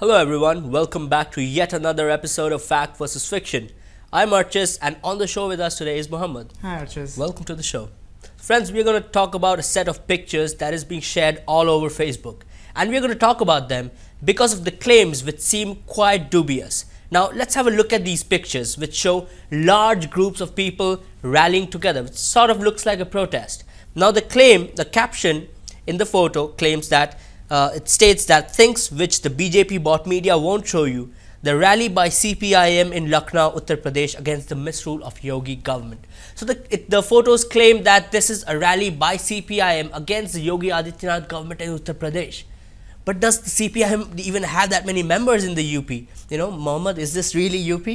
Hello, everyone. Welcome back to yet another episode of Fact versus Fiction. I'm Archis, and on the show with us today is Muhammad. Hi, Archis. Welcome to the show. Friends, we're going to talk about a set of pictures that is being shared all over Facebook. And we're going to talk about them because of the claims which seem quite dubious. Now, let's have a look at these pictures, which show large groups of people rallying together, which sort of looks like a protest. Now, the claim, the caption in the photo claims that uh, it states that things which the BJP bought media won't show you. The rally by CPIM in Lucknow, Uttar Pradesh against the misrule of Yogi government. So the, it, the photos claim that this is a rally by CPIM against the Yogi Adityanath government in Uttar Pradesh. But does the CPIM even have that many members in the UP? You know, Mohammed, is this really UP?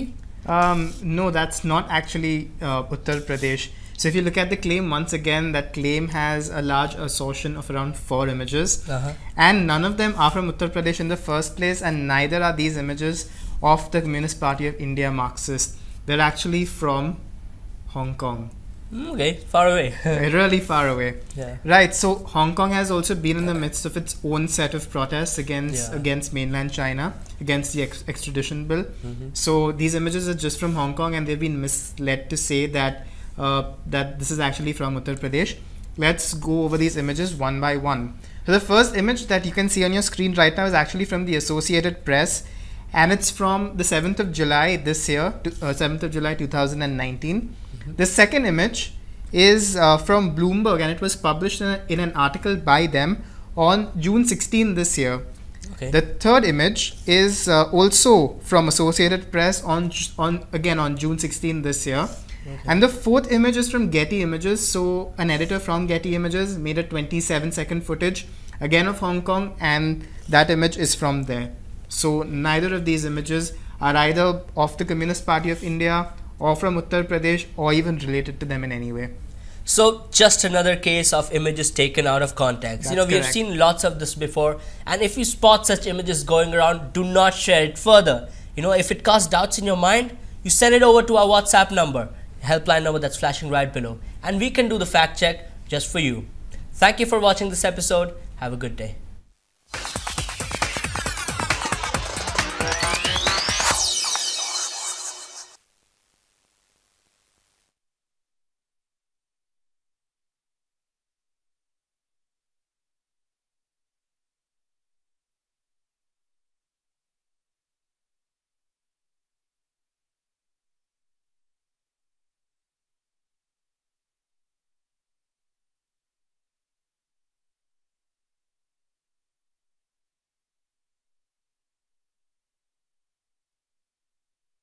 Um, no, that's not actually uh, Uttar Pradesh. So if you look at the claim once again, that claim has a large assortment of around four images, Uh-huh. and none of them are from Uttar Pradesh in the first place, and neither are these images of the Communist Party of India Marxist. They're actually from Hong Kong, Mm, Okay, far away. really far away. yeah. Right. So Hong Kong has also been in the midst of its own set of protests against Yeah. against mainland China, against the ex- extradition bill. Mhm. So these images are just from Hong Kong, and they've been misled to say that uh, that this is actually from Uttar Pradesh. Let's go over these images one by one. So the first image that you can see on your screen right now is actually from the Associated Press, and it's from the 7th of July this year, to- uh, 7th of July 2019. The second image is uh, from Bloomberg, and it was published in, a, in an article by them on June 16 this year. Okay. The third image is uh, also from Associated Press on on again on June 16 this year. And the fourth image is from Getty Images. So an editor from Getty Images made a 27 second footage again of Hong Kong and that image is from there. So neither of these images are either of the Communist Party of India or from Uttar Pradesh or even related to them in any way. So just another case of images taken out of context. you know, That's we have seen lots of this before, and if you spot such images going around, do not share it further. You know, if it casts doubts in your mind, you send it over to our WhatsApp number, helpline number that's flashing right below, and we can do the fact check just for you. Thank you for watching this episode. Have a good day.